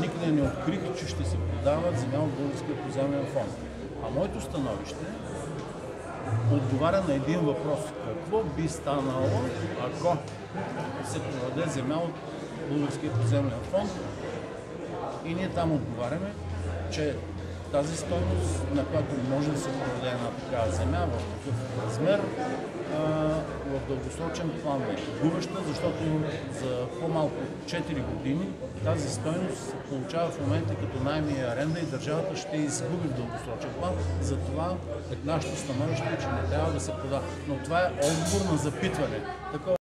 никъде не открих, че ще се продава земя от Българския поземлен фонд. А моето становище отговаря на един въпрос. Какво би станало, ако се продаде земя от Българския поземлен фонд? И ние там отговаряме, че тази стойност, на която може да се продаде една такава земя в такъв размер, дългосрочен план е губеща, защото за по-малко от 4 години тази стойност се получава в момента като найми и аренда и държавата ще изгуби в дългосрочен план. Затова нашето становище е, че не трябва да се продава. Но това е отговор на запитване.